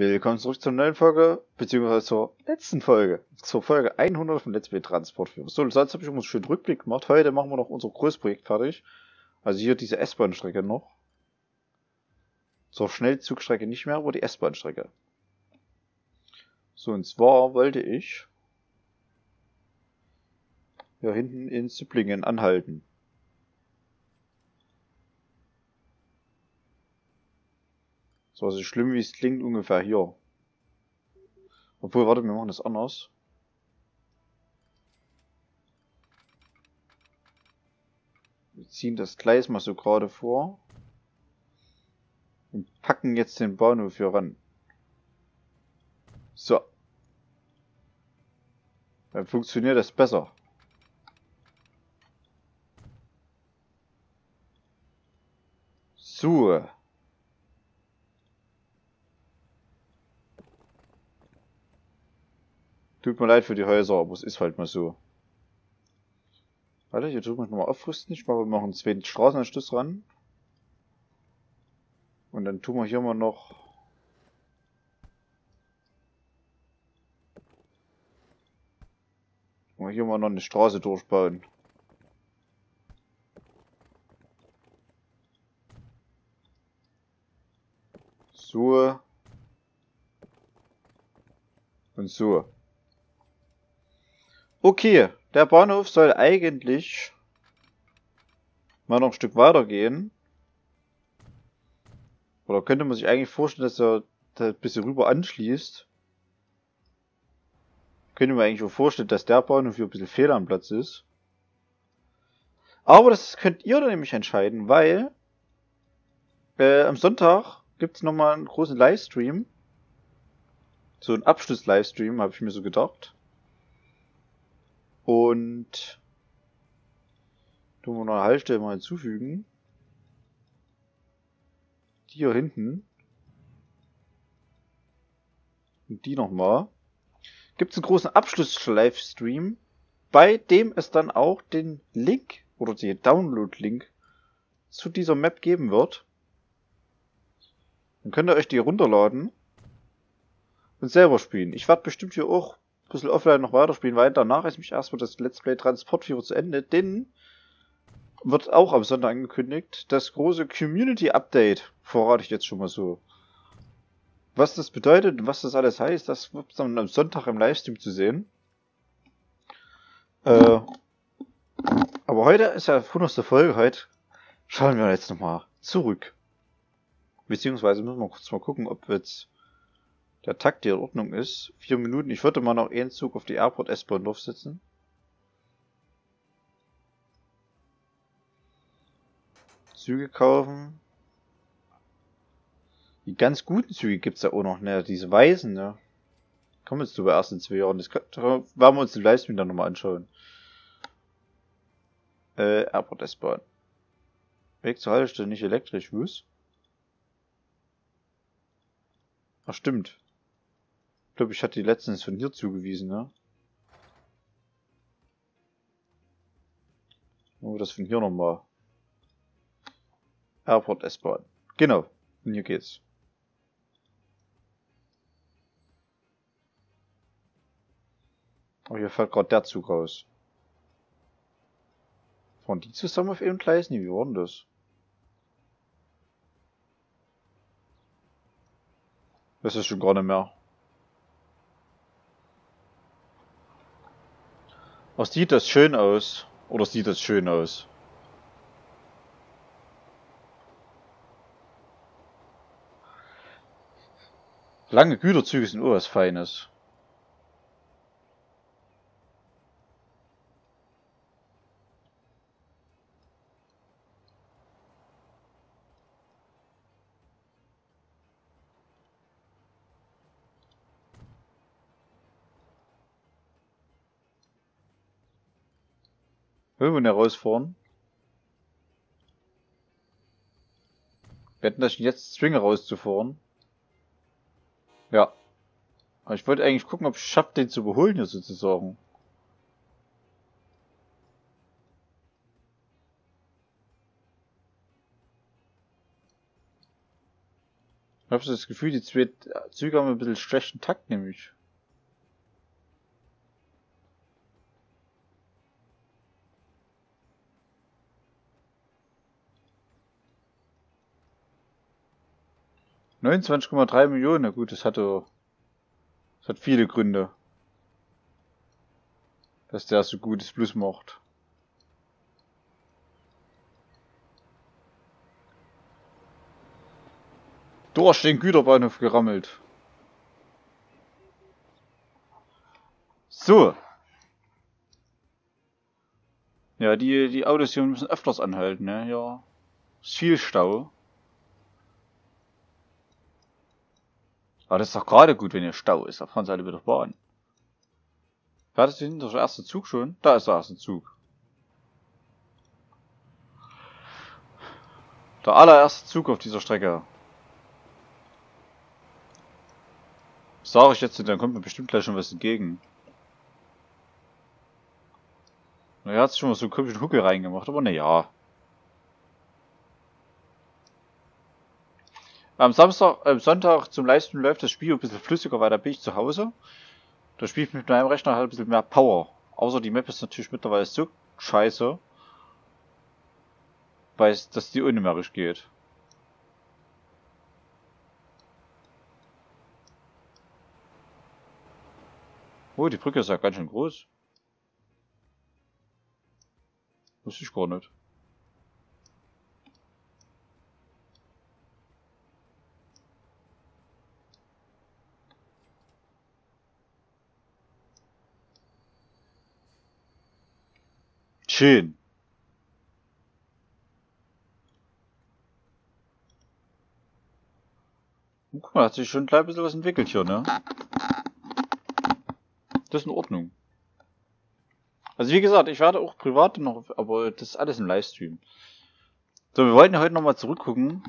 Willkommen zurück zur neuen Folge, beziehungsweise zur letzten Folge, zur Folge 100 von Let's Play Transportführer. So, sonst habe ich uns schön Rückblick gemacht. Heute machen wir noch unser Großprojekt fertig. Also hier diese S-Bahn-Strecke noch. Zur Schnellzugstrecke nicht mehr, aber die S-Bahn-Strecke. So, und zwar wollte ich hier hinten in Züpplingen anhalten. So, also schlimm wie es klingt, ungefähr hier. Obwohl, warte, wir machen das anders. Wir ziehen das Gleis mal so gerade vor. Und packen jetzt den Bahnhof hier ran. So. Dann funktioniert das besser. So. Tut mir leid für die Häuser, aber es ist halt mal so. Warte, hier tun wir nochmal aufrüsten. Ich mache noch einen zweiten Straßenanschluss ran. Und dann tun wir hier mal noch... Mal hier mal noch eine Straße durchbauen. So. Und so. Okay, der Bahnhof soll eigentlich mal noch ein Stück weiter gehen. Oder könnte man sich eigentlich vorstellen, dass er da ein bisschen rüber anschließt. Könnte man eigentlich auch vorstellen, dass der Bahnhof hier ein bisschen fehl am Platz ist. Aber das könnt ihr dann nämlich entscheiden, weil äh, am Sonntag gibt es nochmal einen großen Livestream. So ein Abschluss-Livestream, habe ich mir so gedacht. Und tun wir noch eine Haltestelle mal hinzufügen. Die hier hinten. Und die nochmal. Gibt es einen großen Abschluss-Livestream, bei dem es dann auch den Link oder den Download-Link zu dieser Map geben wird. Dann könnt ihr euch die runterladen und selber spielen. Ich werde bestimmt hier auch bisschen offline noch weiterspielen, weil danach ist mich erstmal das Let's Play Transportführer zu Ende, denn wird auch am Sonntag angekündigt, das große Community Update, verrate ich jetzt schon mal so. Was das bedeutet und was das alles heißt, das wird dann am Sonntag im Livestream zu sehen. Äh, aber heute ist ja 100. Folge, heute schauen wir jetzt nochmal zurück. Beziehungsweise müssen wir kurz mal gucken, ob jetzt der Takt in Ordnung ist. Vier Minuten. Ich würde mal noch einen Zug auf die Airport S-Bahn draufsetzen. Züge kaufen. Die ganz guten Züge gibt's ja auch noch, ne? Diese weißen, ne? Kommen jetzt zu bei ersten zwei Jahren. Das werden wir uns den Livestream dann nochmal anschauen. Äh, Airport S-Bahn. Weg zur Haltestelle nicht elektrisch, was? Ach stimmt glaube, ich hatte die letztens von hier zugewiesen, ne? Oh, das von hier nochmal. Airport S-Bahn. Genau. Und hier geht's. Oh, hier fährt gerade der Zug raus. Fahren die zusammen auf einem Gleis? Nee, wie war denn das? Das ist schon gar nicht mehr. Was sieht das schön aus? Oder sieht das schön aus? Lange Güterzüge sind auch was Feines. Höhen herausfahren. Wir hätten das jetzt zwingen rauszufahren. Ja. Aber ich wollte eigentlich gucken, ob ich schafft, den zu beholen hier sozusagen. Ich habe so das Gefühl, die zwei Züge haben ein bisschen schlechten Takt, nämlich. Neunundzwanzig Komma drei Millionen, na gut, das hatte, das hat viele Gründe, dass der so gutes Plus macht. Durch den Güterbahnhof gerammelt. So. Ja, die, die Autos hier müssen öfters anhalten, ne? Ja. Ist viel Stau. Aber das ist doch gerade gut, wenn hier Stau ist. Da fahren sie alle wieder Bahn. Fährt das hinten der erste Zug schon? Da ist der erste Zug. Der allererste Zug auf dieser Strecke. Sag ich jetzt, dann kommt mir bestimmt gleich schon was entgegen. Na, er hat schon mal so einen komischen Hucke reingemacht, aber naja. Am Samstag, am Sonntag zum Leisten läuft das Spiel ein bisschen flüssiger, weil da bin ich zu Hause. Da spiele ich mit meinem Rechner halt ein bisschen mehr Power. Außer die Map ist natürlich mittlerweile so scheiße, weil es, dass die unnumerisch geht. Oh, die Brücke ist ja ganz schön groß. Wusste ich gar nicht. Schön. Guck mal, hat sich schon gleich ein bisschen was entwickelt hier, ne? Das ist in Ordnung. Also wie gesagt, ich werde auch privat noch, aber das ist alles im Livestream. So, wir wollten ja heute nochmal zurückgucken.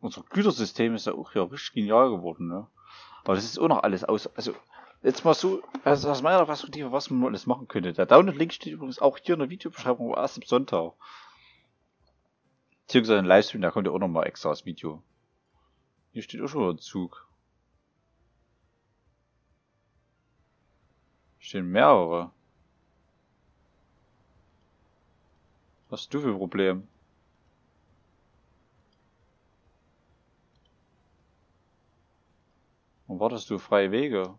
Unser Gütersystem ist ja auch ja richtig genial geworden, ne? Aber das ist auch noch alles aus. Also, jetzt mal so, also aus meiner Perspektive, was man alles machen könnte. Der Download-Link steht übrigens auch hier in der Videobeschreibung, erst am Sonntag. Beziehungsweise ein Livestream, da kommt ja auch nochmal extra das Video. Hier steht auch schon ein Zug. Stehen mehrere. Was hast du für ein Problem? Und wartest du freie Wege?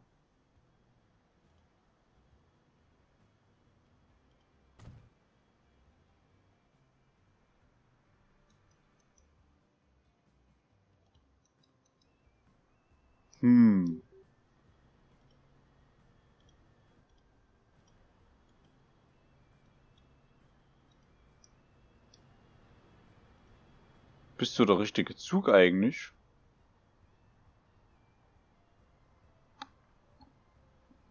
Bist du der richtige Zug eigentlich?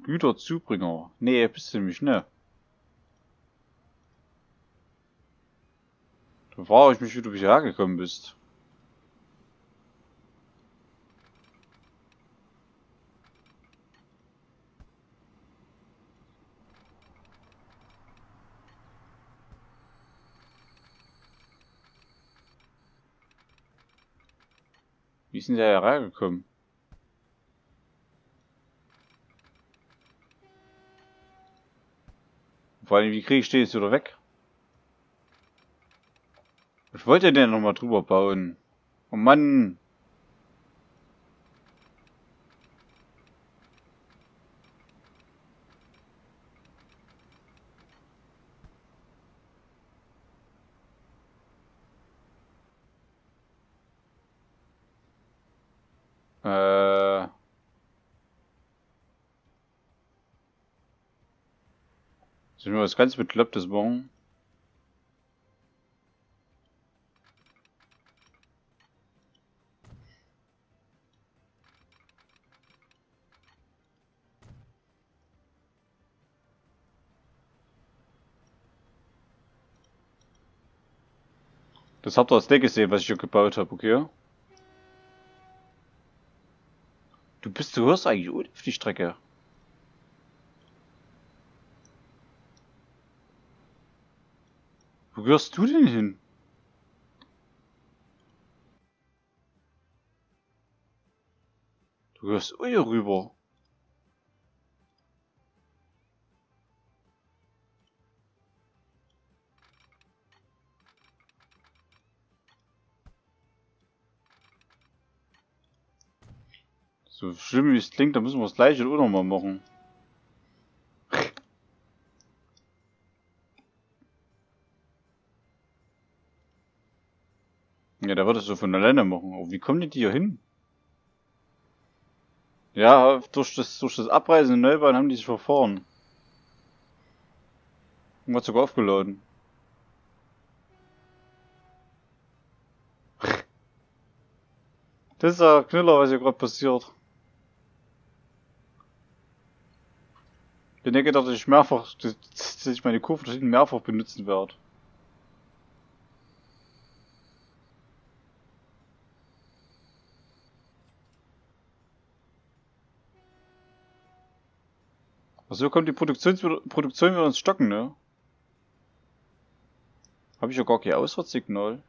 Güterzubringer. Nee, bist du nämlich ne. Da frage ich mich, wie du hierher gekommen bist. Ist denn der hereingekommen? Vor allem, wie kriege ich den jetzt wieder weg? Was wollt ihr denn nochmal drüber bauen? Oh Mann! Äh. Sind wir was ganz beklopptes bauen? Das habt ihr als Deck gesehen, was ich hier gebaut habe, okay? Du bist, du hörst eigentlich auf die Strecke. Wo gehörst du denn hin? Du gehst hier rüber. So schlimm wie es klingt, da müssen wir das gleiche auch nochmal machen. Der wird es so von alleine machen. Aber wie kommen die hier hin? Ja, durch das, durch das Abreisen in Neubahn haben die sich verfahren. Und wird sogar aufgeladen. Das ist der Knüller, was hier gerade passiert. Ich denke, dass ich mehrfach, dass ich meine Kurve mehrfach benutzen werde. Also kommt die Produktion, Produktion wieder ins Stocken, ne? Habe ich ja gar kein Ausfahrtssignal.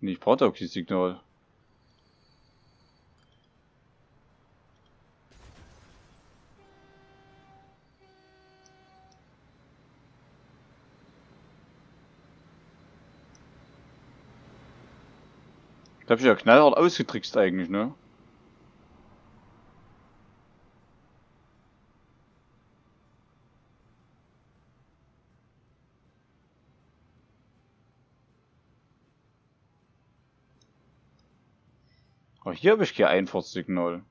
Nee, ich brauche auch kein Signal. Da hab ich ja knallhart ausgetrickst eigentlich, ne? Aber hier habe ich kein Einfahrtssignal.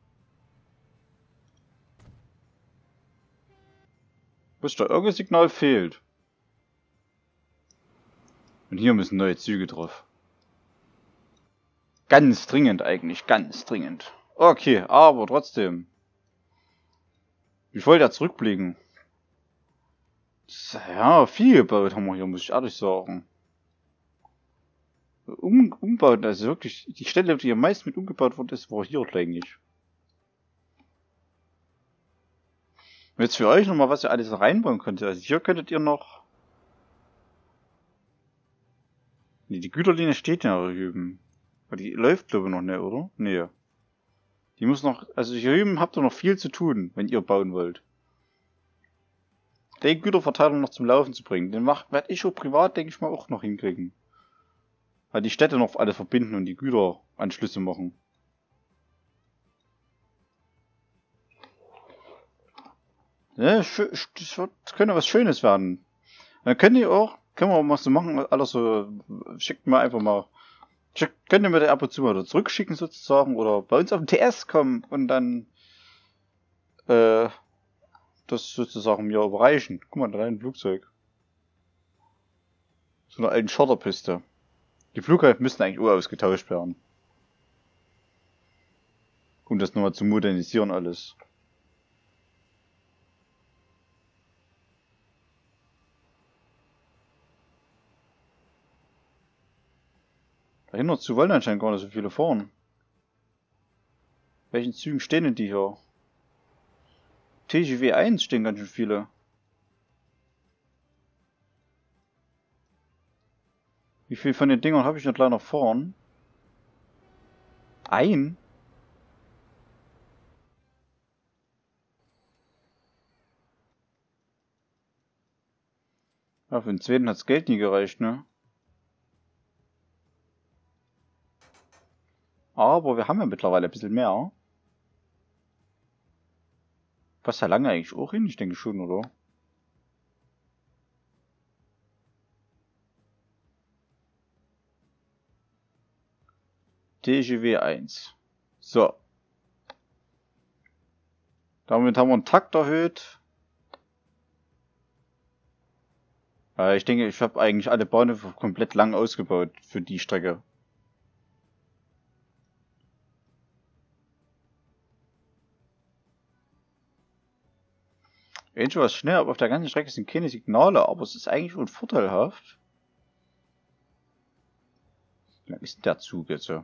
Bis da irgendein Signal fehlt. Und hier müssen neue Züge drauf. Ganz dringend eigentlich, ganz dringend. Okay, aber trotzdem. Ich wollte ja zurückblicken. Ja, viel gebaut haben wir hier, muss ich ehrlich sagen um, umbauen, also wirklich, die Stelle, die am meisten mit umgebaut wurde, ist, war hier eigentlich. Jetzt für euch nochmal, was ihr alles reinbauen könnt. Also hier könntet ihr noch... Nee, die Güterlinie steht ja drüben. Aber die läuft glaube ich noch nicht, oder? Nee. Die muss noch, also hier drüben habt ihr noch viel zu tun, wenn ihr bauen wollt. Den Güterverteiler noch zum Laufen zu bringen, den werde ich auch privat, denke ich mal, auch noch hinkriegen. Weil die Städte noch alle verbinden und die Güteranschlüsse machen. Ja, das wird, könnte was Schönes werden. Dann könnt ihr auch, können wir auch mal so machen, alles so, schickt mir einfach mal, könnt ihr mir da ab und zu mal zurückschicken sozusagen, oder bei uns auf den TS kommen und dann, äh, das sozusagen mir überreichen. Guck mal, da ein Flugzeug. So eine alten Schotterpiste. Die Flughäfen müssten eigentlich urausgetauscht werden. Um das nochmal zu modernisieren alles. Dahinter zu wollen anscheinend gar nicht so viele fahren. Welchen Zügen stehen denn die hier? TGW 1 stehen ganz schön viele. Wie viel von den Dingern habe ich noch leider vorn? Ein? Ja, für den zweiten hat's Geld nie gereicht, ne? Aber wir haben ja mittlerweile ein bisschen mehr. Passt ja lange eigentlich auch hin, ich denke schon, oder? TGW 1. So. Damit haben wir einen Takt erhöht. Ich denke, ich habe eigentlich alle Bahnhöfe komplett lang ausgebaut für die Strecke. Angel ist schnell, aber auf der ganzen Strecke sind keine Signale, aber es ist eigentlich unvorteilhaft. Wie ist der Zug jetzt so?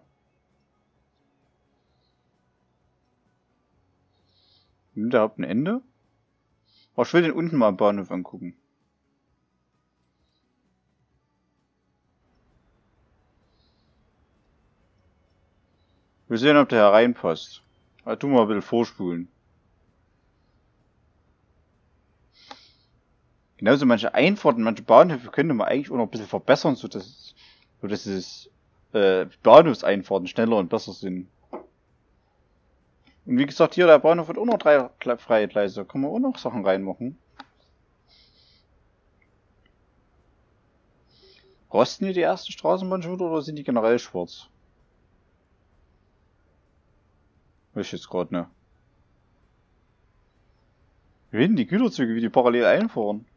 Nimmt der Haupt ein Ende? Aber ich will den unten mal am Bahnhof angucken. Wir sehen, ob der hereinpasst. Also, tu mal ein bisschen vorspulen. Genauso manche Einfahrten, manche Bahnhöfe könnte man eigentlich auch noch ein bisschen verbessern, so dass, so dass es äh, Bahnhofseinfahrten schneller und besser sind. Und wie gesagt, hier der Bahnhof hat auch noch drei freie Gleise. Da kann man auch noch Sachen reinmachen. Rosten hier die ersten Straßenbahn schon wieder oder sind die generell schwarz? Ich jetzt gerade ne. Wie die Güterzüge, wie die parallel einfahren.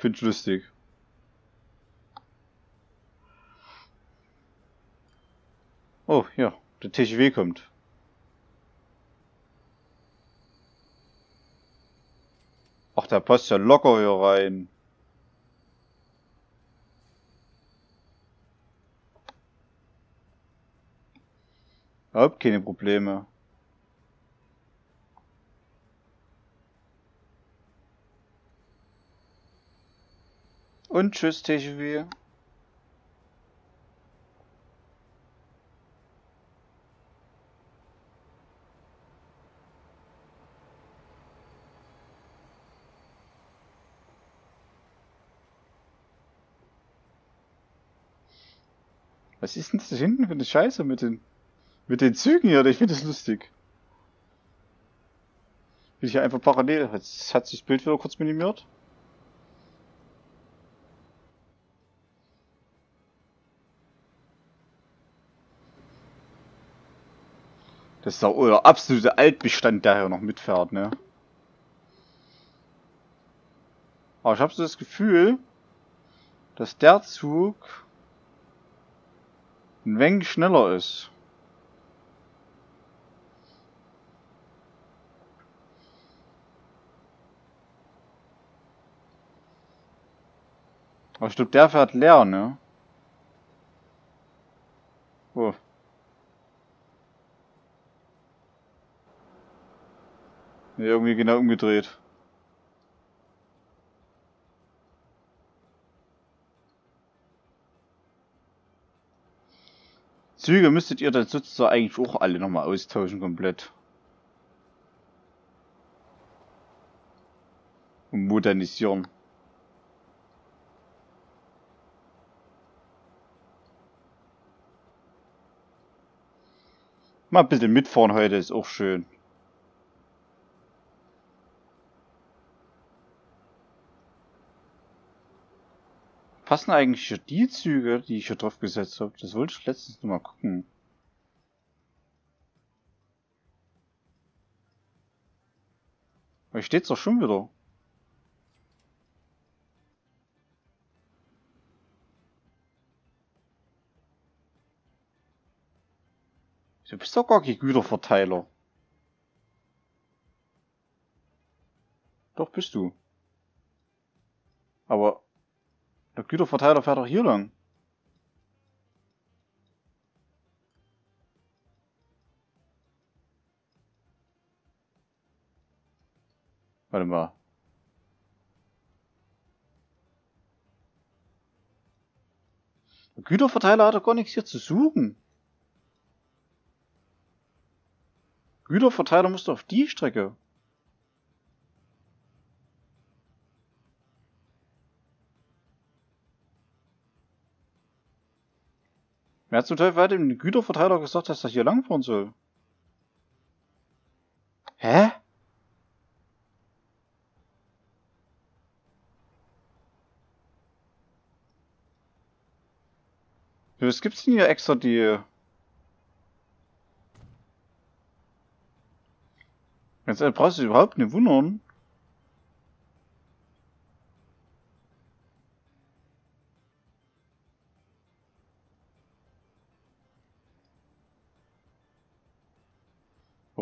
Find ich lustig. Oh, ja, der TGW kommt. Ach, der passt ja locker hier rein. Überhaupt keine Probleme. Und tschüss, TGW. Was ist denn das hinten für eine Scheiße mit den, mit den Zügen hier? Ich finde das lustig. Will ich hier einfach parallel. Jetzt hat sich das Bild wieder kurz minimiert. Das ist auch der absolute Altbestand, der hier noch mitfährt, ne? Aber ich habe so das Gefühl, dass der Zug ein wenig schneller ist. Aber ich glaube, der fährt leer, ne? Oh. Nee, irgendwie genau umgedreht. Züge müsstet ihr dann sozusagen eigentlich auch alle nochmal austauschen komplett. Und modernisieren. Mal ein bisschen mitfahren heute ist auch schön. Passen eigentlich die Züge, die ich hier drauf gesetzt habe? Das wollte ich letztens nur mal gucken. Aber steht's doch schon wieder. Du bist doch gar kein Güterverteiler. Doch bist du. Aber der Güterverteiler fährt doch hier lang. Warte mal. Der Güterverteiler hat doch gar nichts hier zu suchen. Güterverteiler muss doch auf die Strecke. Wer hat zum Teufel hat dem Güterverteiler gesagt, dass er hier langfahren soll? Hä? Was gibt's denn hier extra die... Jetzt brauchst du überhaupt nicht wundern.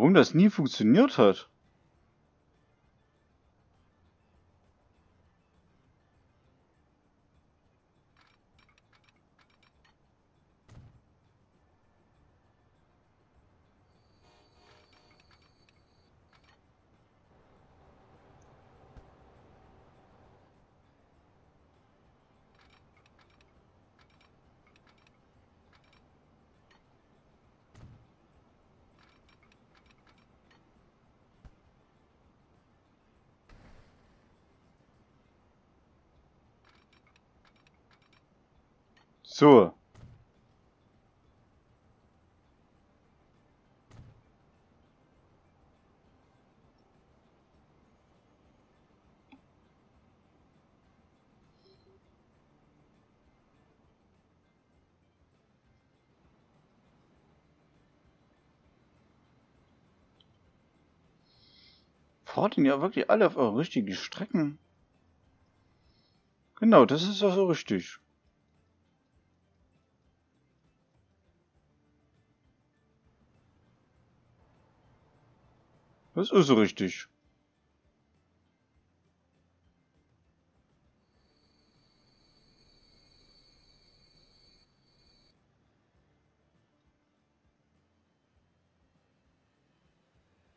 Warum das nie funktioniert hat? So. Fahrt ihn ja wirklich alle auf eure richtigen Strecken. Genau, das ist ja so richtig. Das ist richtig.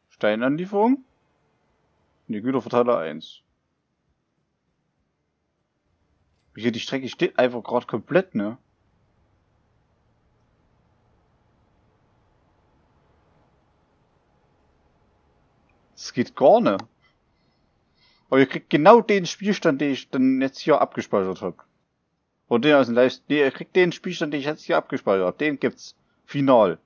Steinanlieferung? Ne, Güterverteiler 1. Hier, die Strecke steht einfach gerade komplett, ne? Das geht gar nicht. Aber ihr kriegt genau den Spielstand, den ich dann jetzt hier abgespeichert habe. Oder den aus dem Livestream. Nee, ihr kriegt den Spielstand, den ich jetzt hier abgespeichert habe. Den gibt's final.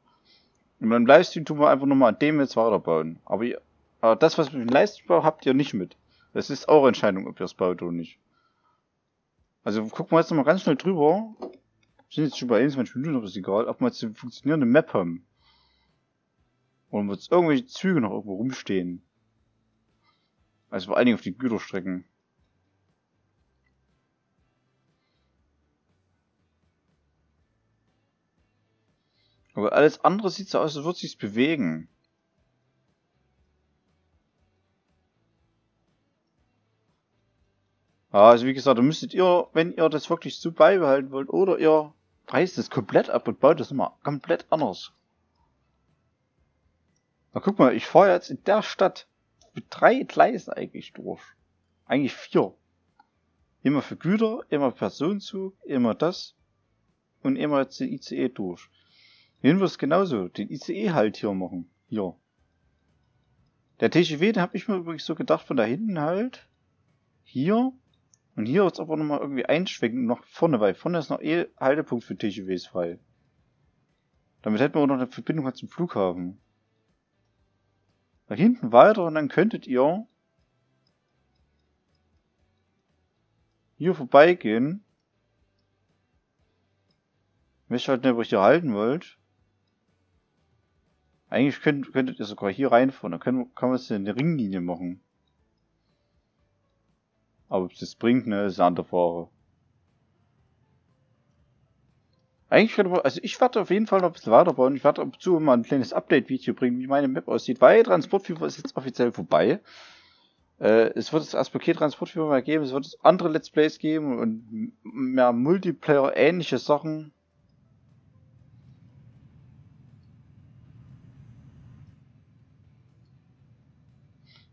Und beim Livestream tun wir einfach nochmal an dem jetzt weiterbauen. Aber, ihr, aber das, was wir im Livestream bauen, habt ihr nicht mit. Das ist eure Entscheidung, ob ihr es baut oder nicht. Also gucken wir jetzt nochmal ganz schnell drüber. Wir sind jetzt schon bei 21 Minuten, aber ist egal, ob wir jetzt eine funktionierende Map haben. Oder wird irgendwelche Züge noch irgendwo rumstehen. Also vor allen Dingen auf die Güterstrecken. Aber alles andere sieht so aus, als würde sich's bewegen. Also wie gesagt, da müsstet ihr, wenn ihr das wirklich so beibehalten wollt, oder ihr reißt es komplett ab und baut das nochmal komplett anders. Na guck mal, ich fahre jetzt in der Stadt mit drei Gleisen eigentlich durch. Eigentlich vier. Immer für Güter, immer Personenzug, immer das und immer jetzt den ICE durch. Hier wird es genauso, den ICE halt hier machen. Hier. Der TGW, den habe ich mir übrigens so gedacht von da hinten halt. Hier. Und hier jetzt aber nochmal irgendwie einschwenken nach vorne, weil vorne ist noch eh Haltepunkt für TGWs frei. Damit hätten wir auch noch eine Verbindung zum Flughafen nach hinten weiter und dann könntet ihr hier vorbeigehen. Wenn ich halt nicht, hier halten wollt. Eigentlich könnt, könntet ihr sogar hier reinfahren. Dann können, kann man es in der Ringlinie machen. Aber ob das bringt, ne, ist eine andere Frage. Eigentlich könnte man, also ich werde auf jeden Fall noch ein bisschen weiterbauen. Ich werde ab und zu mal ein kleines Update-Video bringen, wie meine Map aussieht, weil Transportfieber ist jetzt offiziell vorbei. Äh, es wird als Paket Transportfieber mal geben, es wird es andere Let's Plays geben und mehr Multiplayer-ähnliche Sachen.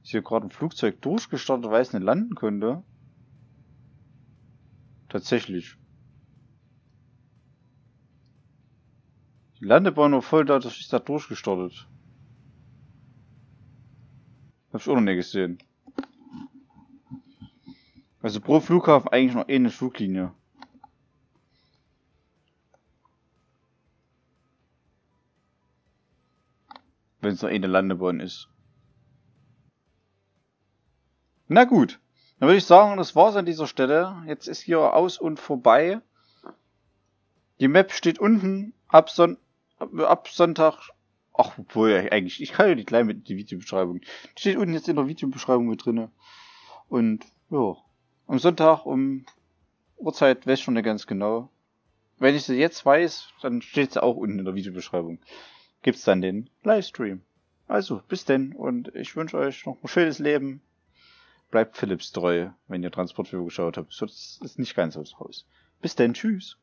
Ist hier gerade ein Flugzeug durchgestartet, weil es nicht landen konnte. Tatsächlich. Landebahn war voll da, dass ich da durchgestartet. Hab ich auch noch nie gesehen. Also pro Flughafen eigentlich noch eine Fluglinie. Wenn es noch eine Landebahn ist. Na gut. Dann würde ich sagen, das war's an dieser Stelle. Jetzt ist hier aus und vorbei. Die Map steht unten. Ab, Son ab Sonntag, ach, obwohl ja eigentlich, ich kann ja nicht gleich mit die Videobeschreibung. Die steht unten jetzt in der Videobeschreibung mit drinne. Und, ja, am Sonntag um Uhrzeit weiß ich schon nicht ganz genau. Wenn ich sie jetzt weiß, dann steht sie auch unten in der Videobeschreibung. Gibt's dann den Livestream. Also, bis denn und ich wünsche euch noch ein schönes Leben. Bleibt Philips treu, wenn ihr Transportführer geschaut habt. Das ist nicht ganz aus Haus. Bis denn, tschüss.